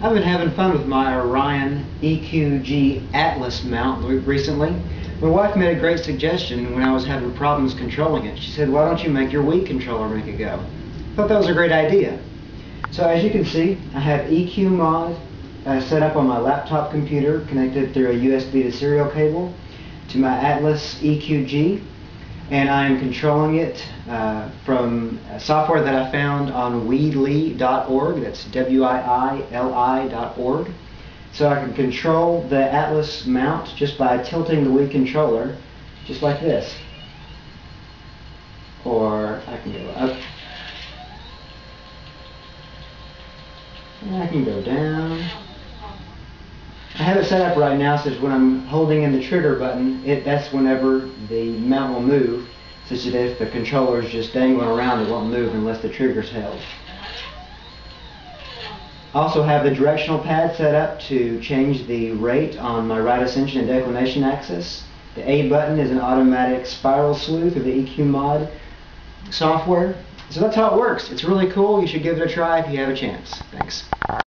I've been having fun with my Orion EQG Atlas mount recently. My wife made a great suggestion when I was having problems controlling it. She said, why don't you make your Wii controller make it go? I thought that was a great idea. So as you can see, I have EQ mod uh, set up on my laptop computer connected through a USB to serial cable to my Atlas EQG and I am controlling it uh, from software that I found on wiili.org. That's W-I-I-L-I.org. So I can control the Atlas mount just by tilting the Wii controller, just like this. Or I can go up. And I can go down. I have it set up right now that when I'm holding in the trigger button, it, that's whenever the mount will move, such that if the controller is just dangling around, it won't move unless the trigger's held. Also have the directional pad set up to change the rate on my right ascension and declination axis. The A button is an automatic spiral slew through the EQ mod software. So that's how it works. It's really cool. You should give it a try if you have a chance. Thanks.